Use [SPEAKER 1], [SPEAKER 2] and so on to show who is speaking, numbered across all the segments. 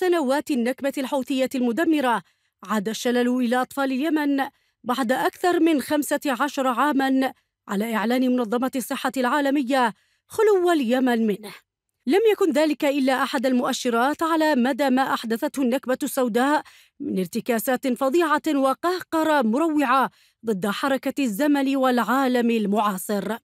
[SPEAKER 1] سنوات النكبة الحوثية المدمرة. عاد الشلل إلى أطفال اليمن بعد أكثر من خمسة عشر عاماً على إعلان منظمة الصحة العالمية خلو اليمن منه. لم يكن ذلك إلا أحد المؤشرات على مدى ما أحدثته النكبة السوداء من ارتكاسات فظيعة وقهقرة مروعة ضد حركة الزمن والعالم المعاصر.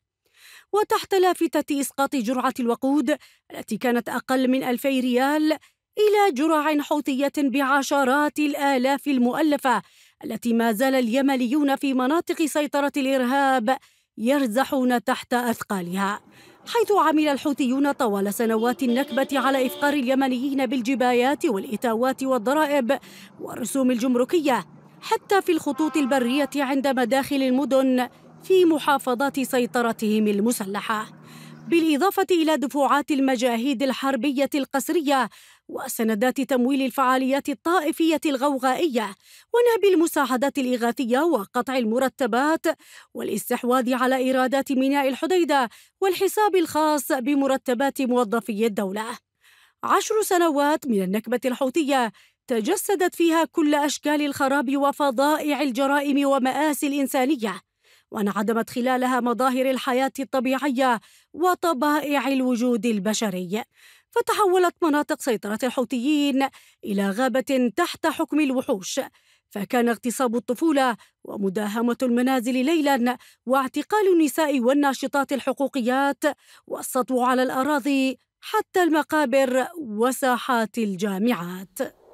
[SPEAKER 1] وتحت لافتة إسقاط جرعة الوقود التي كانت أقل من ألفي ريال إلى جرع حوثية بعشرات الآلاف المؤلفة التي ما زال اليمنيون في مناطق سيطرة الإرهاب يرزحون تحت أثقالها. حيث عمل الحوثيون طوال سنوات النكبة على إفقار اليمنيين بالجبايات والإتاوات والضرائب والرسوم الجمركية حتى في الخطوط البرية عند مداخل المدن في محافظات سيطرتهم المسلحة. بالإضافة إلى دفوعات المجاهيد الحربية القسرية وسندات تمويل الفعاليات الطائفية الغوغائية ونهب المساعدات الإغاثية وقطع المرتبات والاستحواذ على إيرادات ميناء الحديدة والحساب الخاص بمرتبات موظفي الدولة. عشر سنوات من النكبة الحوثية تجسدت فيها كل أشكال الخراب وفظائع الجرائم ومآسي الإنسانية وانعدمت خلالها مظاهر الحياة الطبيعية وطبائع الوجود البشري. فتحولت مناطق سيطرة الحوثيين إلى غابة تحت حكم الوحوش فكان اغتصاب الطفولة ومداهمة المنازل ليلا واعتقال النساء والناشطات الحقوقيات والسطو على الأراضي حتى المقابر وساحات الجامعات.